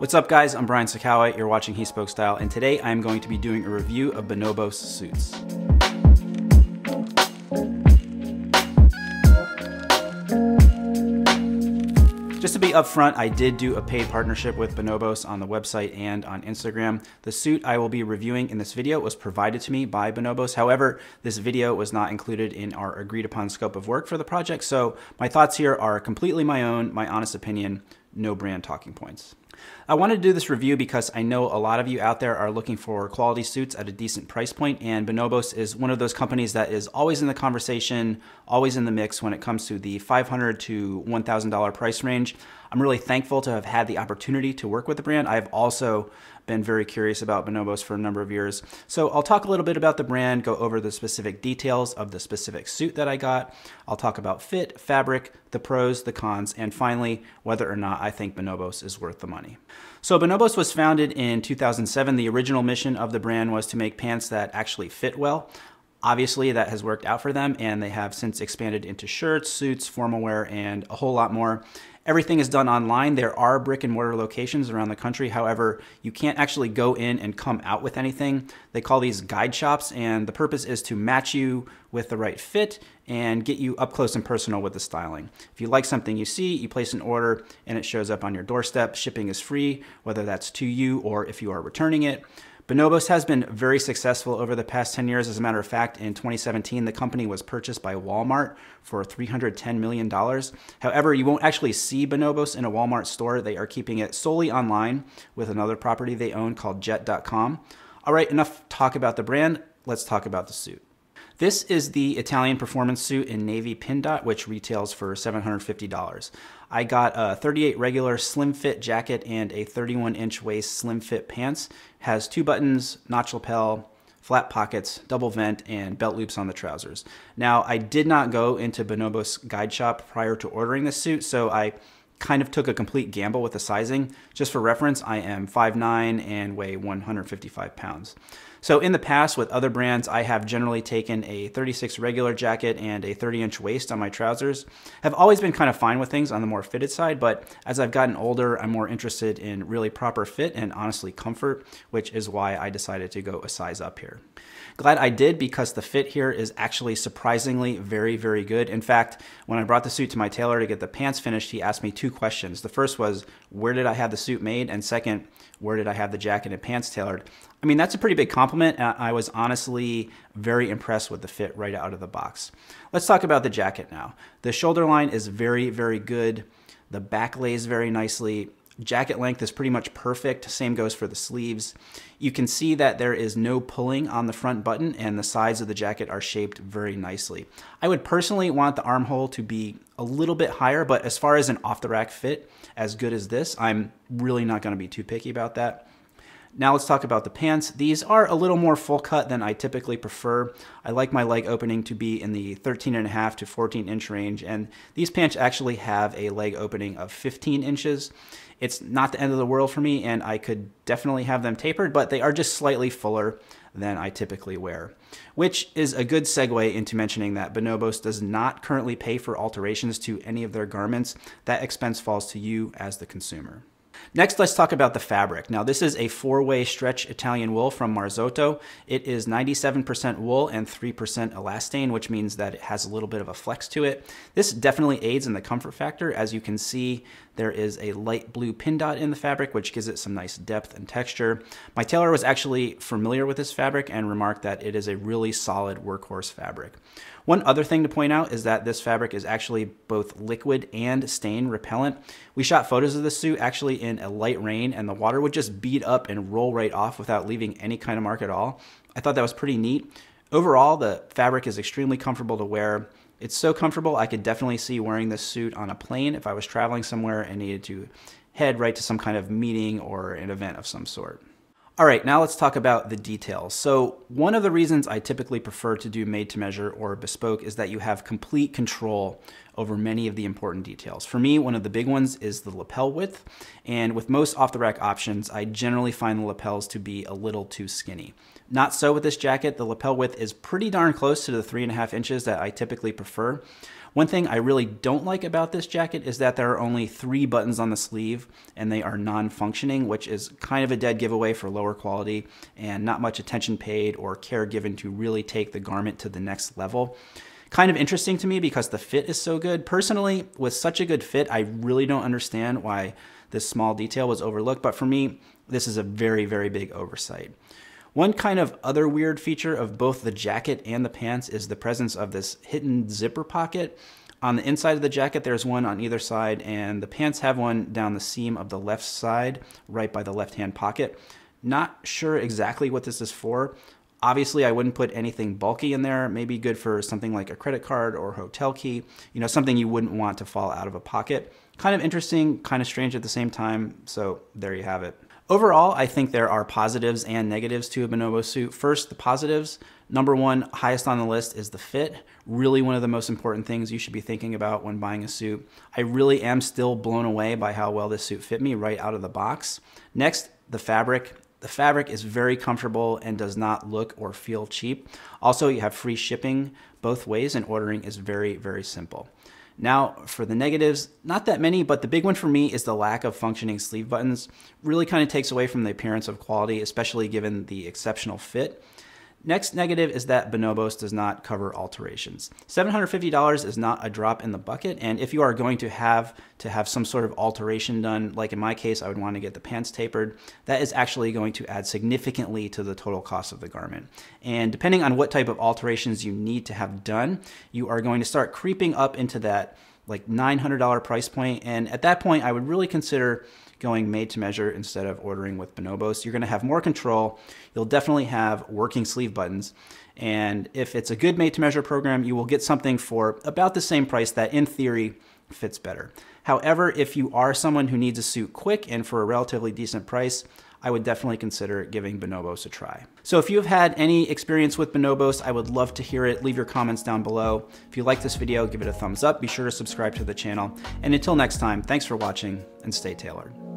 What's up guys, I'm Brian Sacawa, you're watching He Spoke Style, and today I'm going to be doing a review of Bonobos suits. Just to be upfront, I did do a paid partnership with Bonobos on the website and on Instagram. The suit I will be reviewing in this video was provided to me by Bonobos. However, this video was not included in our agreed upon scope of work for the project, so my thoughts here are completely my own, my honest opinion, no brand talking points. I wanted to do this review because I know a lot of you out there are looking for quality suits at a decent price point, and Bonobos is one of those companies that is always in the conversation, always in the mix when it comes to the 500 to $1,000 price range. I'm really thankful to have had the opportunity to work with the brand. I've also been very curious about Bonobos for a number of years. So I'll talk a little bit about the brand, go over the specific details of the specific suit that I got. I'll talk about fit, fabric, the pros, the cons, and finally, whether or not I think Bonobos is worth the money. So Bonobos was founded in 2007. The original mission of the brand was to make pants that actually fit well. Obviously, that has worked out for them, and they have since expanded into shirts, suits, formal wear, and a whole lot more. Everything is done online. There are brick and mortar locations around the country. However, you can't actually go in and come out with anything. They call these guide shops, and the purpose is to match you with the right fit and get you up close and personal with the styling. If you like something you see, you place an order and it shows up on your doorstep. Shipping is free, whether that's to you or if you are returning it. Bonobos has been very successful over the past 10 years. As a matter of fact, in 2017, the company was purchased by Walmart for $310 million. However, you won't actually see Bonobos in a Walmart store. They are keeping it solely online with another property they own called jet.com. All right, enough talk about the brand. Let's talk about the suit. This is the Italian performance suit in navy pin dot, which retails for $750. I got a 38 regular slim fit jacket and a 31 inch waist slim fit pants. Has two buttons, notch lapel, flat pockets, double vent, and belt loops on the trousers. Now, I did not go into Bonobos guide shop prior to ordering this suit, so I kind of took a complete gamble with the sizing. Just for reference, I am 5'9 and weigh 155 pounds. So in the past with other brands, I have generally taken a 36 regular jacket and a 30 inch waist on my trousers. I've always been kind of fine with things on the more fitted side, but as I've gotten older, I'm more interested in really proper fit and honestly comfort, which is why I decided to go a size up here. Glad I did because the fit here is actually surprisingly very, very good. In fact, when I brought the suit to my tailor to get the pants finished, he asked me two questions. The first was, where did I have the suit made? And second, where did I have the jacket and pants tailored? I mean, that's a pretty big compliment. I was honestly very impressed with the fit right out of the box. Let's talk about the jacket now. The shoulder line is very, very good. The back lays very nicely. Jacket length is pretty much perfect. Same goes for the sleeves. You can see that there is no pulling on the front button and the sides of the jacket are shaped very nicely. I would personally want the armhole to be a little bit higher, but as far as an off the rack fit as good as this, I'm really not gonna be too picky about that. Now let's talk about the pants. These are a little more full cut than I typically prefer. I like my leg opening to be in the 13 and a half to 14 inch range, and these pants actually have a leg opening of 15 inches. It's not the end of the world for me, and I could definitely have them tapered, but they are just slightly fuller than I typically wear. Which is a good segue into mentioning that Bonobos does not currently pay for alterations to any of their garments. That expense falls to you as the consumer. Next, let's talk about the fabric. Now, this is a four-way stretch Italian wool from Marzotto. It is 97% wool and 3% elastane, which means that it has a little bit of a flex to it. This definitely aids in the comfort factor. As you can see, there is a light blue pin dot in the fabric, which gives it some nice depth and texture. My tailor was actually familiar with this fabric and remarked that it is a really solid workhorse fabric. One other thing to point out is that this fabric is actually both liquid and stain repellent. We shot photos of the suit actually in a light rain and the water would just bead up and roll right off without leaving any kind of mark at all. I thought that was pretty neat. Overall, the fabric is extremely comfortable to wear. It's so comfortable, I could definitely see wearing this suit on a plane if I was traveling somewhere and needed to head right to some kind of meeting or an event of some sort. All right, now let's talk about the details. So one of the reasons I typically prefer to do made to measure or bespoke is that you have complete control over many of the important details. For me, one of the big ones is the lapel width. And with most off the rack options, I generally find the lapels to be a little too skinny. Not so with this jacket. The lapel width is pretty darn close to the three and a half inches that I typically prefer. One thing I really don't like about this jacket is that there are only three buttons on the sleeve and they are non-functioning, which is kind of a dead giveaway for lower quality and not much attention paid or care given to really take the garment to the next level kind of interesting to me because the fit is so good. Personally, with such a good fit, I really don't understand why this small detail was overlooked, but for me, this is a very, very big oversight. One kind of other weird feature of both the jacket and the pants is the presence of this hidden zipper pocket. On the inside of the jacket, there's one on either side, and the pants have one down the seam of the left side, right by the left hand pocket. Not sure exactly what this is for. Obviously, I wouldn't put anything bulky in there. Maybe good for something like a credit card or hotel key, you know, something you wouldn't want to fall out of a pocket. Kind of interesting, kind of strange at the same time. So there you have it. Overall, I think there are positives and negatives to a Bonobo suit. First, the positives. Number one, highest on the list is the fit. Really one of the most important things you should be thinking about when buying a suit. I really am still blown away by how well this suit fit me right out of the box. Next, the fabric. The fabric is very comfortable and does not look or feel cheap. Also, you have free shipping both ways and ordering is very, very simple. Now, for the negatives, not that many, but the big one for me is the lack of functioning sleeve buttons. Really kind of takes away from the appearance of quality, especially given the exceptional fit. Next negative is that Bonobos does not cover alterations. $750 is not a drop in the bucket, and if you are going to have to have some sort of alteration done, like in my case, I would want to get the pants tapered, that is actually going to add significantly to the total cost of the garment. And depending on what type of alterations you need to have done, you are going to start creeping up into that like $900 price point, and at that point, I would really consider going made to measure instead of ordering with Bonobos. You're going to have more control. You'll definitely have working sleeve buttons. And if it's a good made to measure program, you will get something for about the same price that in theory fits better. However, if you are someone who needs a suit quick and for a relatively decent price, I would definitely consider giving Bonobos a try. So if you have had any experience with Bonobos, I would love to hear it. Leave your comments down below. If you like this video, give it a thumbs up. Be sure to subscribe to the channel. And until next time, thanks for watching and stay tailored.